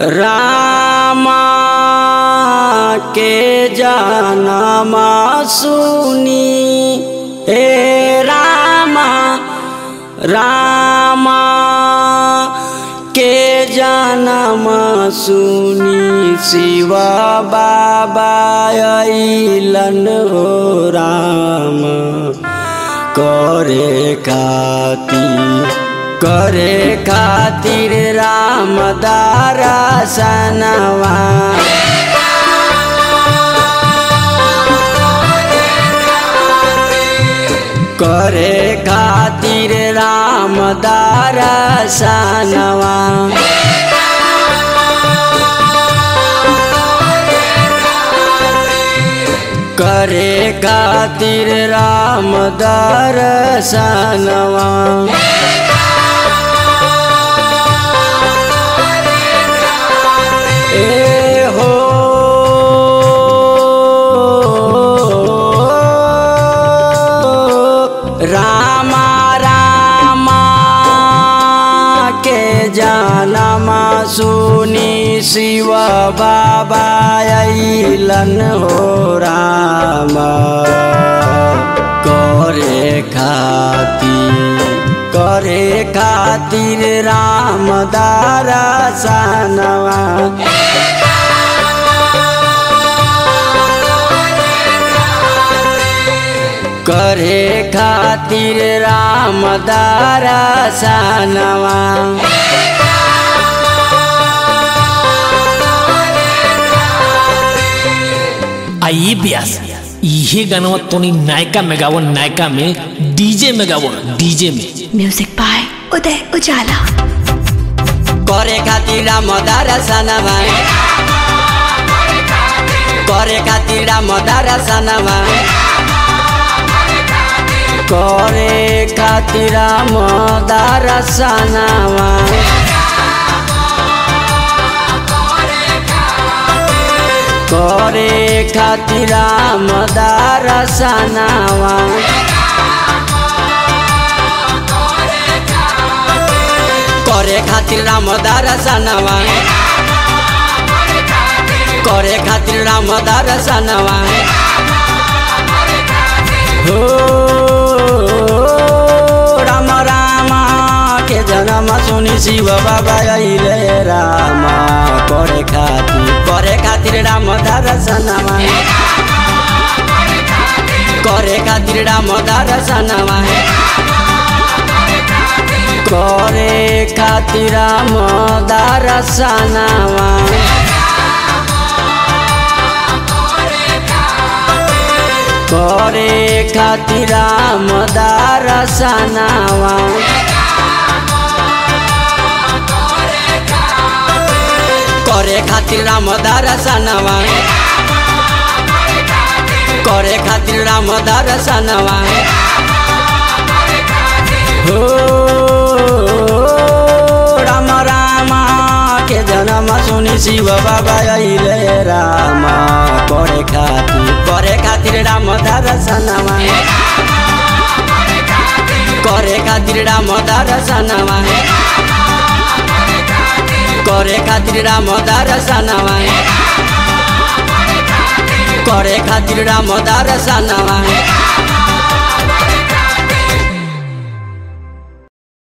रामा के जानमा सुनी हे रामा रामा के जन्म सुनी शिव बाबा अइलन हो राम। करे खातिर करे खातिर राम दारसनवा करे खातिर राम दारसनवा करे खातिर राम दर्शनवा के मासूनी सुनी शिव बाबा अलन हो राम। करे खाती करे खातिर राम दारसनवा करे खातिर राम दारसनवा आइए ब्यास इहे गानवा तोनी नायका में गावो नायका में डीजे में गावो डीजे में म्यूज़िक बाय उदय उजाला करे खातिर राम दारसनवा करे खातिर राम दारसनवा करे खातिर राम दारसनवा करे खातिर राम दारसनवा करे खातिर राम दारसनवा करे खातिर राम दारसनवा जन्म शिव बाबा अइले राम करे खातिर करे खातिर राम दारसनवा करे खातिर राम दारसनवा करे खातिर राम दारसनवा करे खातिर राम दारसनवा खातिर राम दारसनवा करे खातिर राम दारसनवा हो, राम राम के जन्म सुनी शिव बाबा अइले राम। करे खातिर करे खातिर राम दर्शनवा करे खातिर राम दर्शनवा करे खातिर राम दर्शनवा करे खातिर राम दर्शनवा